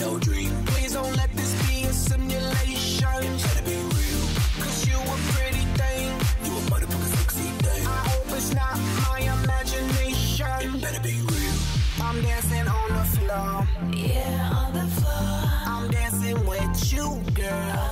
no dream. Please don't let this be a simulation. Let it be real. Cause you a pretty thing. You a motherfucking sexy thing. I hope it's not my imagination. It better be real. I'm dancing on the floor. Yeah, on the floor. I'm dancing with you, girl.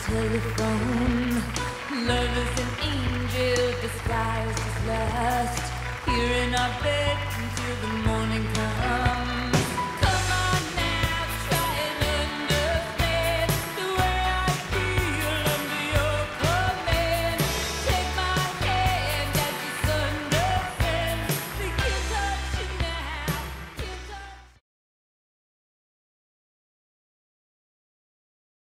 Telephone. Love is an angel disguised as lust. Here in our bed until the morning comes.